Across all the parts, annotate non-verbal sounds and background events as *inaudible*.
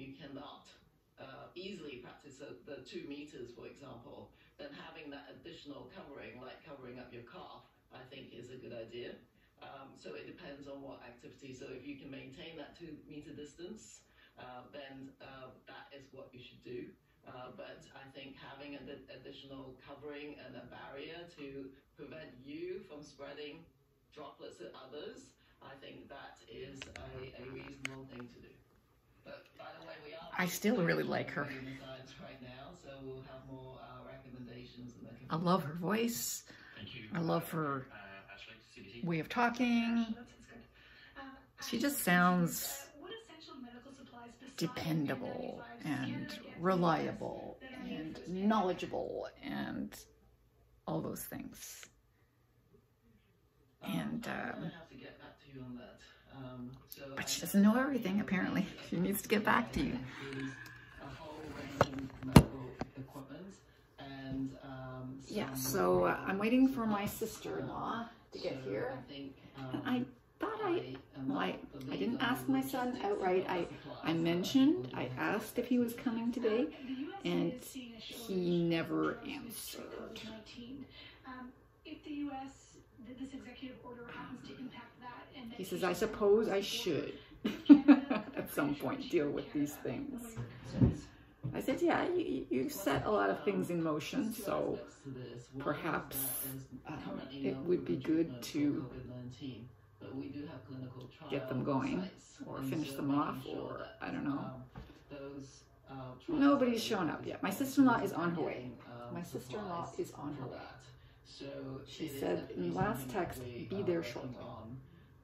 you cannot uh, easily practice the, the two meters, for example, then having that additional covering, like covering up your calf, I think is a good idea. Um, so it depends on what activity. So if you can maintain that two meter distance, uh, then uh, that is what you should do. Uh, but I think having an additional covering and a barrier to prevent you from spreading droplets to others, I think that is a, a reasonable thing to do. But by the way, we are. I still really like her. Right now, so we'll have more uh. I love her voice. I love her uh, way of talking. She just sounds dependable and reliable and knowledgeable and all those things. And um, but she doesn't know everything, apparently. She needs to get back to you. Yeah, so uh, I'm waiting for my sister-in-law to get here. And I thought I, well, I, I didn't ask my son outright. I, I mentioned, I asked if he was coming today, and he never answered. If the U.S this executive order happens to impact that. And he says, I suppose I should *laughs* at some point deal with these things. I said, yeah, you, you set a lot of things in motion, so perhaps um, it would be good to get them going or finish them off or I don't know. Nobody's shown up yet. My sister-in-law is on her way. My sister-in-law is on her way. So she said in the last text, be there shortly.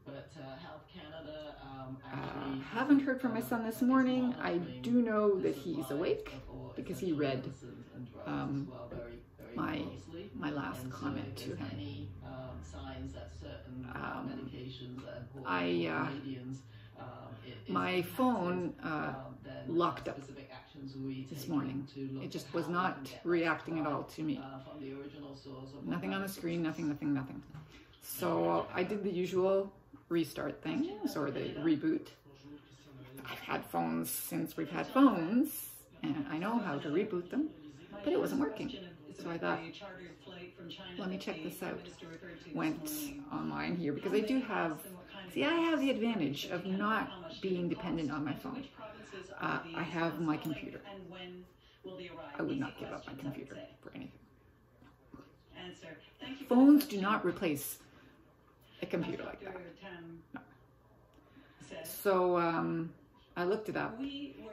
But uh, Health Canada um, uh, haven't heard from my son this morning. I do know that he's awake because he read um, my my last comment to him. Um, I uh, my phone uh, locked up this morning. It just was not reacting at all to me. Nothing on the screen, nothing, nothing, nothing. So I did the usual restart things or the reboot. I've had phones since we've had phones and I know how to reboot them, but it wasn't working. So I thought, let me check this out. Went online here because I do have, see, I have the advantage of not being dependent on my phone uh, I have my computer. I would not give up my computer for anything. Phones do not replace a computer like that. No. So um, I looked it up.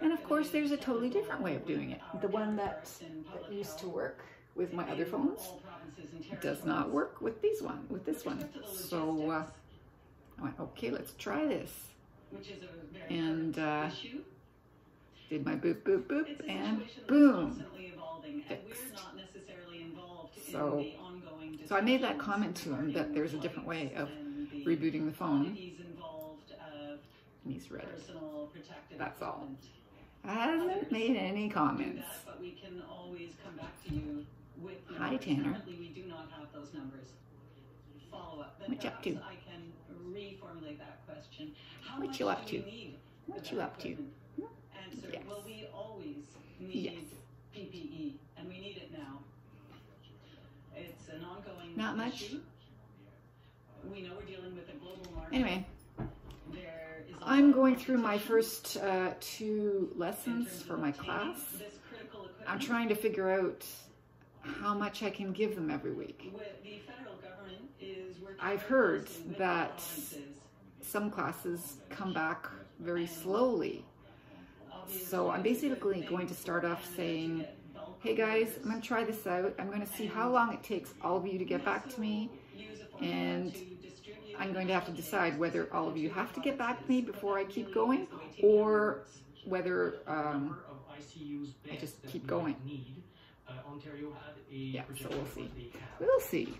And of course, there's a totally different way of doing it. The one that, that used to work with my other phones It does not work with these one, with this one. So uh, I went, okay, let's try this. And uh, did my boop, boop, boop, and boom, fixed. So, so I made that comment to him that there's a different way of rebooting the phone. And he's read it. That's all. I hasn't made any comments. Hi, Tanner. What you up to? me i can reformulate that What you up to? What you up to? Yes. Well, we always need yes. PPE, and we need it now. It's an ongoing Not much. Issue. We know we're dealing with a global market. Anyway, I'm going through my first uh, two lessons for my class. I'm trying to figure out how much I can give them every week. I've heard that some classes come back very slowly so I'm basically going to start off saying, hey guys, I'm going to try this out. I'm going to see how long it takes all of you to get back to me. And I'm going to have to decide whether all of you have to get back to me before I keep going or whether um, I just keep going. Yeah, so we'll see. We'll see.